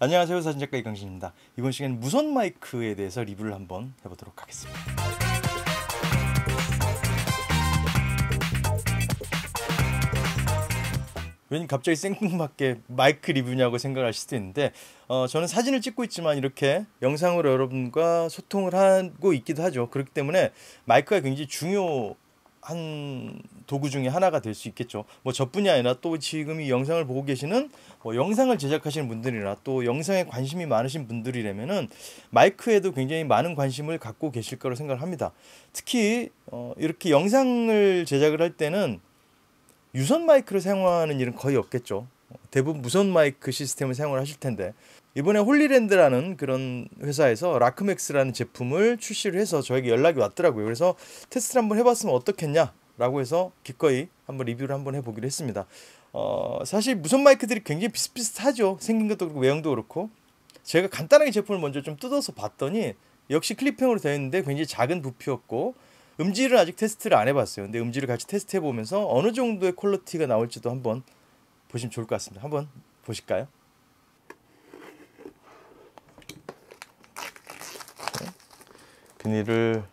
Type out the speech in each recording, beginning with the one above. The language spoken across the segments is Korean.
안녕하세요 사진작가 이강진입니다. 이번 시간엔 무선 마이크에 대해서 리뷰를 한번 해보도록 하겠습니다. 왠 갑자기 생뚱맞게 마이크 리뷰냐고 생각하실 수도 있는데 어, 저는 사진을 찍고 있지만 이렇게 영상으로 여러분과 소통을 하고 있기도 하죠. 그렇기 때문에 마이크가 굉장히 중요 한 도구 중에 하나가 될 수 있겠죠. 뭐 저뿐이 아니라 또 지금 이 영상을 보고 계시는 뭐 영상을 제작하시는 분들이나 또 영상에 관심이 많으신 분들이라면은 마이크에도 굉장히 많은 관심을 갖고 계실 거로 생각을 합니다. 특히 어, 이렇게 영상을 제작을 할 때는 유선 마이크를 사용하는 일은 거의 없겠죠. 대부분 무선 마이크 시스템을 사용을 하실 텐데 이번에 Hollyland라는 그런 회사에서 LARK MAX라는 제품을 출시를 해서 저에게 연락이 왔더라고요. 그래서 테스트를 한번 해봤으면 어떻겠냐라고 해서 기꺼이 한번 리뷰를 한번 해보기로 했습니다. 어, 사실 무선 마이크들이 굉장히 비슷비슷하죠. 생긴 것도 그렇고 외형도 그렇고 제가 간단하게 제품을 먼저 좀 뜯어서 봤더니 역시 클립형으로 되어 있는데 굉장히 작은 부피였고 음질을 아직 테스트를 안 해봤어요. 근데 음질을 같이 테스트해 보면서 어느 정도의 quality가 나올지도 한번 보시면 좋을 것 같습니다. 한번 보실까요? 비닐을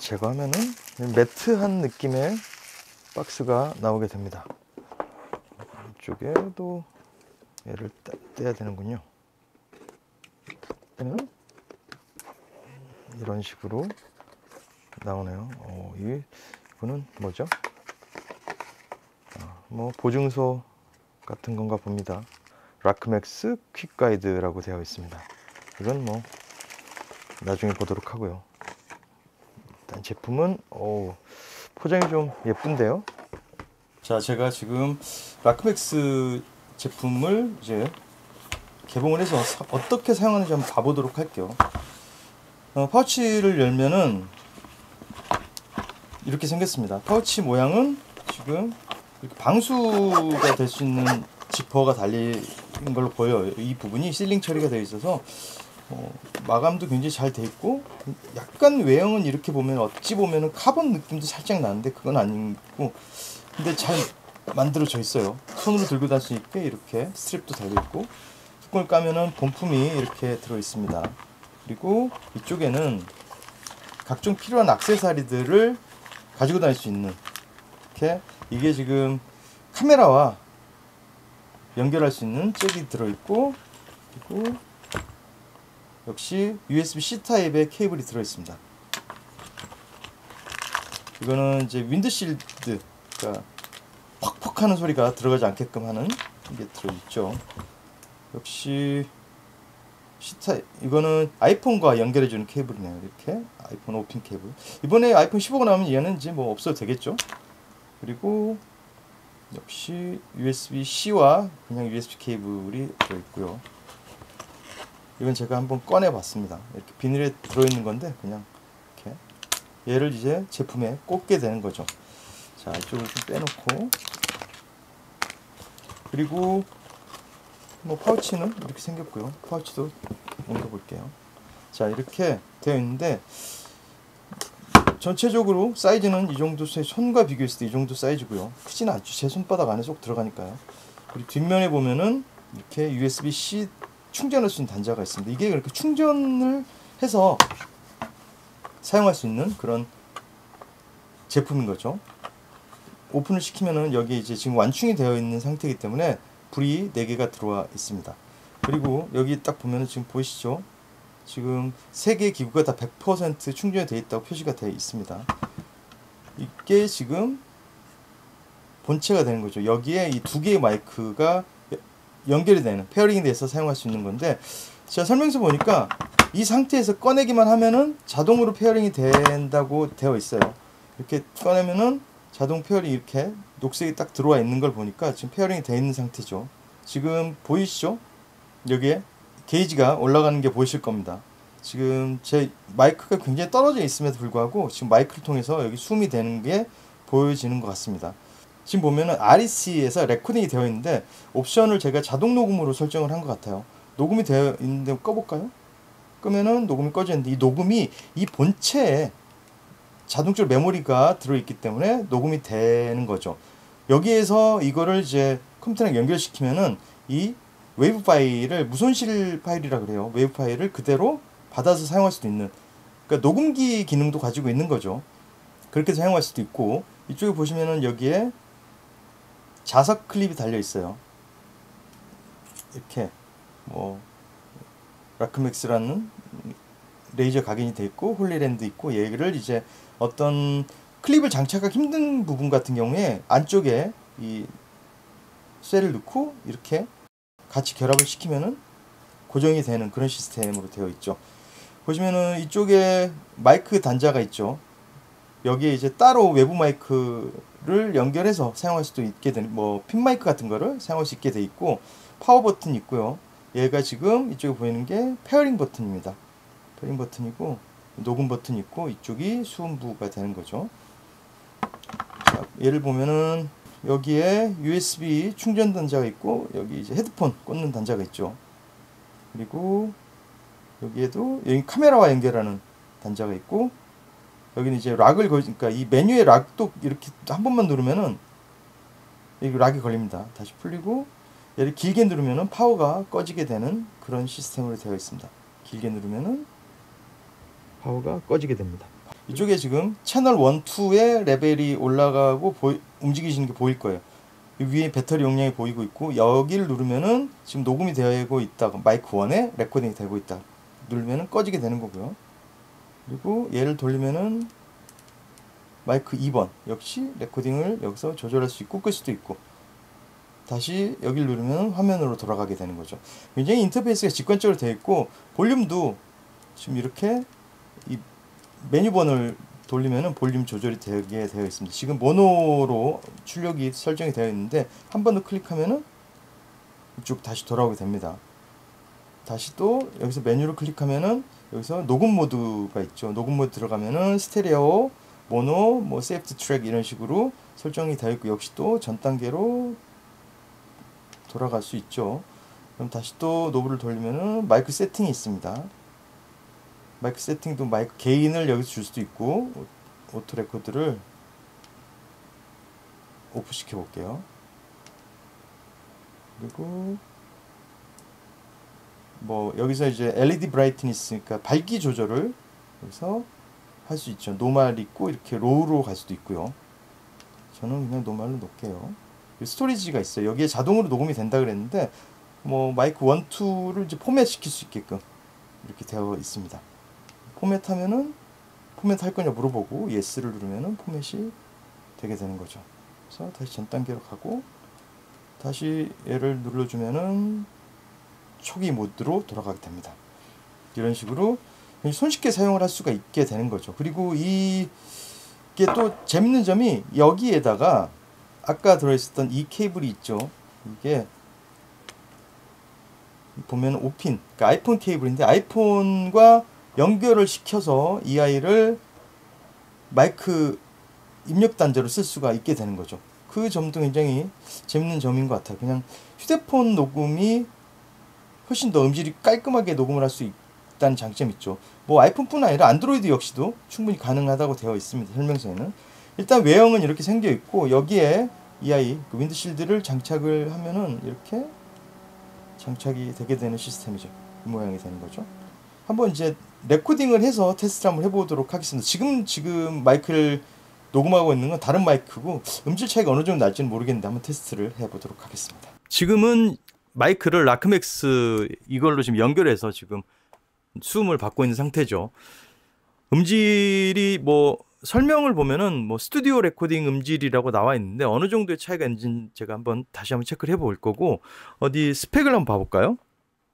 제거하면은 매트한 느낌의 박스가 나오게 됩니다. 이쪽에도 얘를 떼야 되는군요. 이런 식으로 나오네요. 어, 이 이거는 뭐죠? 아, 뭐 보증서 같은 건가 봅니다. 라크맥스 퀵 가이드라고 되어 있습니다. 이건 뭐 나중에 보도록 하고요. 일단 제품은 오, 포장이 좀 예쁜데요. 자, 제가 지금 LARK MAX 제품을 이제 개봉을 해서 사, 어떻게 사용하는지 한번 봐보도록 할게요. 어, 파우치를 열면은 이렇게 생겼습니다. 파우치 모양은 지금 방수가 될 수 있는 지퍼가 달린 걸로 보여요. 이 부분이 sealing 처리가 되어 있어서 어, 마감도 굉장히 잘 돼 있고 약간 외형은 이렇게 보면 어찌 보면은 카본 느낌도 살짝 나는데 그건 아니고 근데 잘 만들어져 있어요. 손으로 들고 다닐 수 있게 이렇게 strap도 달려 있고 뚜껑을 까면은 본품이 이렇게 들어 있습니다. 그리고 이쪽에는 각종 필요한 악세사리들을 가지고 다닐 수 있는 이렇게 이게 지금 카메라와 연결할 수 있는 잭이 들어 있고 그리고 역시 USB-C 타입의 케이블이 들어있습니다. 이거는 이제 windshield 그러니까 퍽퍽 하는 소리가 들어가지 않게끔 하는 게 들어있죠. 역시 C타입 이거는 아이폰과 연결해주는 케이블이네요. 이렇게 아이폰 오픈 케이블. 이번에 아이폰 15가 나오면 얘는 이제 뭐 없어도 되겠죠. 그리고 역시 USB-C와 그냥 USB 케이블이 들어있고요. 이건 제가 한번 꺼내봤습니다. 이렇게 비닐에 들어있는 건데 그냥 이렇게 얘를 이제 제품에 꽂게 되는 거죠. 자 이쪽을 좀 빼놓고 그리고 뭐 파우치는 이렇게 생겼고요. 파우치도 옮겨볼게요. 자 이렇게 되어 있는데 전체적으로 사이즈는 이 정도 손과 비교했을 때 이 정도 사이즈고요. 크진 않죠. 제 손바닥 안에 쏙 들어가니까요. 그리고 뒷면에 보면은 이렇게 USB-C 충전할 수 있는 단자가 있습니다. 이게 이렇게 충전을 해서 사용할 수 있는 그런 제품인 거죠. 오픈을 시키면은 여기 이제 지금 완충이 되어 있는 상태이기 때문에 불이 4개가 들어와 있습니다. 그리고 여기 딱 보면은 지금 보이시죠? 지금 세 개의 기구가 다 100% 충전이 되어 있다고 표시가 되어 있습니다. 이게 지금 본체가 되는 거죠. 여기에 이 두 개의 마이크가 연결이 되는 pairing이 돼서 사용할 수 있는 건데 제가 설명서 보니까 이 상태에서 꺼내기만 하면은 자동으로 pairing이 된다고 되어 있어요. 이렇게 꺼내면은 자동 pairing 이렇게 녹색이 딱 들어와 있는 걸 보니까 지금 pairing이 되어 있는 상태죠. 지금 보이시죠? 여기에 게이지가 올라가는 게 보이실 겁니다. 지금 제 마이크가 굉장히 떨어져 있음에도 불구하고 지금 마이크를 통해서 여기 수음이 되는 게 보여지는 것 같습니다. 지금 보면은 REC에서 레코딩이 되어 있는데 옵션을 제가 자동 녹음으로 설정을 한 것 같아요. 녹음이 되어 있는데 꺼볼까요? 끄면은 녹음이 꺼져 있는데 이 녹음이 이 본체에 자동적으로 메모리가 들어있기 때문에 녹음이 되는 거죠. 여기에서 이거를 이제 컴퓨터랑 연결시키면은 이 웨이브 파일을 무손실 파일이라 그래요. 웨이브 파일을 그대로 받아서 사용할 수도 있는 그러니까 녹음기 기능도 가지고 있는 거죠. 그렇게 사용할 수도 있고 이쪽에 보시면은 여기에 자석 클립이 달려 있어요. 이렇게 뭐 LARK MAX라는 레이저 각인이 돼 있고 Hollyland 있고 얘를 이제 어떤 클립을 장착하기 힘든 부분 같은 경우에 안쪽에 이 쇠를 넣고 이렇게 같이 결합을 시키면은 고정이 되는 그런 시스템으로 되어 있죠. 보시면은 이쪽에 마이크 단자가 있죠. 여기에 이제 따로 외부 마이크 를 연결해서 사용할 수도 있게 되는 뭐 핀 마이크 같은 거를 사용할 수 있게 돼 있고 파워 버튼 있고요. 얘가 지금 이쪽에 보이는 게 pairing 버튼입니다. pairing 버튼이고 녹음 버튼 있고 이쪽이 수음부가 되는 거죠. 자, 얘를 보면은 여기에 USB 충전 단자가 있고 여기 이제 헤드폰 꽂는 단자가 있죠. 그리고 여기에도 여기 카메라와 연결하는 단자가 있고 여기는 이제 lock을 걸 그러니까 이 메뉴에 lock도 이렇게 한 번만 누르면은 여기 lock이 걸립니다. 다시 풀리고 얘를 길게 누르면은 파워가 꺼지게 되는 그런 시스템으로 되어 있습니다. 길게 누르면은 파워가 꺼지게 됩니다. 이쪽에 지금 채널 1, 2의 레벨이 올라가고 보이, 움직이시는 게 보일 거예요. 위에 배터리 용량이 보이고 있고 여기를 누르면은 지금 녹음이 되고 있다. 마이크 1에 레코딩이 되고 있다. 누르면은 꺼지게 되는 거고요. 그리고 얘를 돌리면은 마이크 2번 역시 레코딩을 여기서 조절할 수 있고 끌 수도 있고 다시 여기를 누르면 화면으로 돌아가게 되는 거죠. 굉장히 인터페이스가 직관적으로 되어 있고 볼륨도 지금 이렇게 이 메뉴 버튼을 돌리면은 볼륨 조절이 되게 되어 있습니다. 지금 모노로 출력이 설정이 되어 있는데 한 번 더 클릭하면은 쭉 다시 돌아오게 됩니다. 다시 또 여기서 메뉴를 클릭하면은 여기서 녹음 모드가 있죠. 녹음 모드 들어가면은 스테레오, 모노, 뭐 safety track 이런 식으로 설정이 되어 있고 역시 또 전 단계로 돌아갈 수 있죠. 그럼 다시 또 knob를 돌리면은 마이크 세팅이 있습니다. 마이크 세팅도 마이크 gain을 여기서 줄 수도 있고 auto record를 off 시켜 볼게요. 그리고 뭐 여기서 이제 LED brightness 그러니까 밝기 조절을 여기서 할 수 있죠. normal 있고 이렇게 low로 갈 수도 있고요. 저는 그냥 normal로 놓을게요. storage가 있어요. 여기에 자동으로 녹음이 된다 그랬는데 뭐 마이크 1, 2를 이제 포맷 시킬 수 있게끔 이렇게 되어 있습니다. 포맷 하면은 포맷 할 거냐 물어보고 yes를 누르면은 포맷이 되게 되는 거죠. 그래서 다시 전 단계로 가고 다시 얘를 눌러주면은 초기 모드로 돌아가게 됩니다. 이런 식으로 손쉽게 사용을 할 수가 있게 되는 거죠. 그리고 이 이게 또 재밌는 점이 여기에다가 아까 들어있었던 이 케이블이 있죠. 이게 보면 5핀, 그러니까 아이폰 케이블인데 아이폰과 연결을 시켜서 이 아이를 마이크 입력 단자로 쓸 수가 있게 되는 거죠. 그 점도 굉장히 재밌는 점인 것 같아요. 그냥 휴대폰 녹음이 훨씬 더 음질이 깔끔하게 녹음을 할 수 있다는 장점이 있죠. 뭐 아이폰뿐 아니라 안드로이드 역시도 충분히 가능하다고 되어 있습니다. 설명서에는. 일단 외형은 이렇게 생겨 있고 여기에 이 아이 그 윈드실드를 장착을 하면은 이렇게 장착이 되게 되는 시스템이죠. 이 모양이 되는 거죠. 한번 이제 레코딩을 해서 테스트를 한번 해보도록 하겠습니다. 지금 지금 마이크를 녹음하고 있는 건 다른 마이크고 음질 차이가 어느 정도 날지는 모르겠는데 한번 테스트를 해보도록 하겠습니다. 지금은 마이크를 LARK MAX 이걸로 지금 연결해서 지금 수음을 받고 있는 상태죠. 음질이 뭐 설명을 보면은 뭐 스튜디오 레코딩 음질이라고 나와 있는데 어느 정도의 차이가 있는지 제가 한번 다시 한번 체크를 해볼 거고 어디 스펙을 한번 봐볼까요?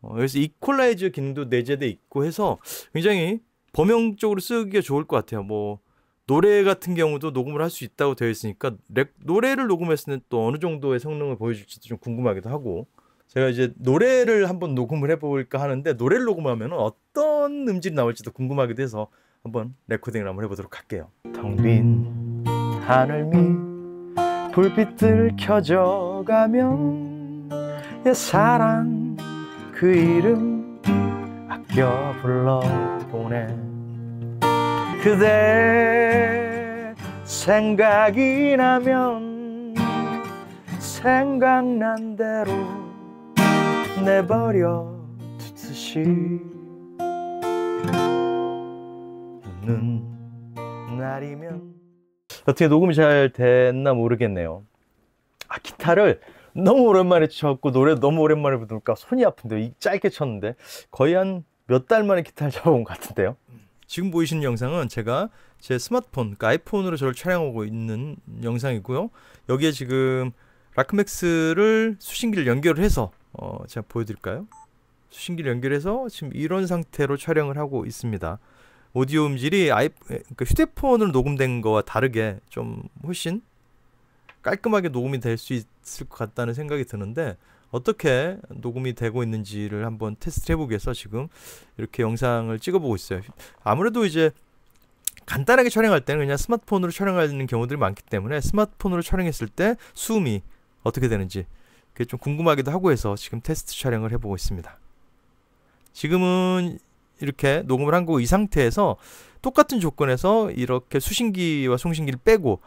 어, 그래서 이퀄라이저 기능도 내재돼 있고 해서 굉장히 범용적으로 쓰기가 좋을 것 같아요. 뭐 노래 같은 경우도 녹음을 할 수 있다고 되어 있으니까 레, 노래를 녹음했을 때 또 어느 정도의 성능을 보여줄지도 좀 궁금하기도 하고 제가 이제 노래를 한번 녹음을 해볼까 하는데 노래를 녹음하면 어떤 음질이 나올지도 궁금하기도 해서 한번 레코딩을 한번 해보도록 할게요. 텅 빈 하늘 밑 불빛들 켜져가면 내 사랑 그 이름 아껴 불러보네 그대 생각이 나면 생각난 대로 내버려 두듯이 있는 날이면 어떻게 녹음이 잘 됐나 모르겠네요. 아 기타를 너무 오랜만에 쳤고 노래 너무 오랜만에 부르니까 손이 아픈데요. 이 짧게 쳤는데 거의 한 몇 달 만에 기타를 잡아온 것 같은데요. 지금 보이시는 영상은 제가 제 스마트폰, 그러니까 아이폰으로 저를 촬영하고 있는 영상이고요. 여기에 지금 라크맥스를 수신기를 연결을 해서 어, 제가 보여드릴까요? 수신기를 연결해서 지금 이런 상태로 촬영을 하고 있습니다. 오디오 음질이 아이, 그러니까 휴대폰으로 녹음된 거와 다르게 좀 훨씬 깔끔하게 녹음이 될 수 있을 것 같다는 생각이 드는데 어떻게 녹음이 되고 있는지를 한번 테스트 해보기 위해서 지금 이렇게 영상을 찍어보고 있어요. 아무래도 이제 간단하게 촬영할 때는 그냥 스마트폰으로 촬영하는 경우들이 많기 때문에 스마트폰으로 촬영했을 때 수음이 어떻게 되는지 그게 좀 궁금하기도 하고 해서 지금 테스트 촬영을 해보고 있습니다. 지금은 이렇게 녹음을 한 거고 이 상태에서 똑같은 조건에서 이렇게 수신기와 송신기를 빼고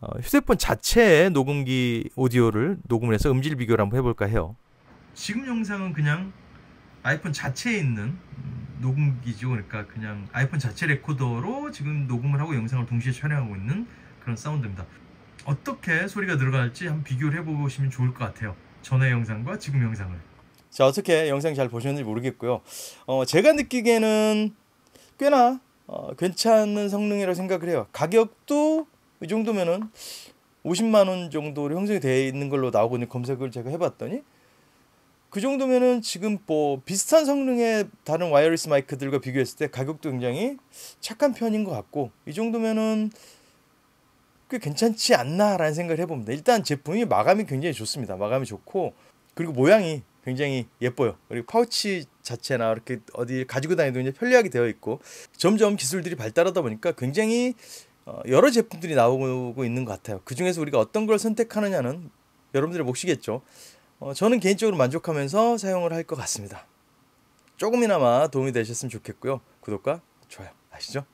어, 휴대폰 자체의 녹음기 오디오를 녹음을 해서 음질 비교를 한번 해볼까 해요. 지금 영상은 그냥 아이폰 자체에 있는 음, 녹음기죠. 그러니까 그냥 아이폰 자체 레코더로 지금 녹음을 하고 영상을 동시에 촬영하고 있는 그런 사운드입니다. 어떻게 소리가 들어갈지 한번 비교를 해보시면 좋을 것 같아요. 전에 영상과 지금 영상을. 자 어떻게 영상 잘 보셨는지 모르겠고요. 어, 제가 느끼기에는 꽤나 어, 괜찮은 성능이라고 생각을 해요. 가격도 이 정도면은 50만 원 정도로 형성이 되어 있는 걸로 나오고 있는 검색을 제가 해봤더니 그 정도면은 지금 뭐 비슷한 성능의 다른 wireless 마이크들과 비교했을 때 가격도 굉장히 착한 편인 것 같고 이 정도면은 꽤 괜찮지 않나라는 생각을 해봅니다. 일단 제품이 마감이 굉장히 좋습니다. 마감이 좋고 그리고 모양이 굉장히 예뻐요. 그리고 파우치 자체나 이렇게 어디 가지고 다니도 이제 편리하게 되어 있고 점점 기술들이 발달하다 보니까 굉장히 어, 여러 제품들이 나오고 있는 것 같아요. 그 중에서 우리가 어떤 걸 선택하느냐는 여러분들의 몫이겠죠. 어, 저는 개인적으로 만족하면서 사용을 할 것 같습니다. 조금이나마 도움이 되셨으면 좋겠고요. 구독과 좋아요 아시죠?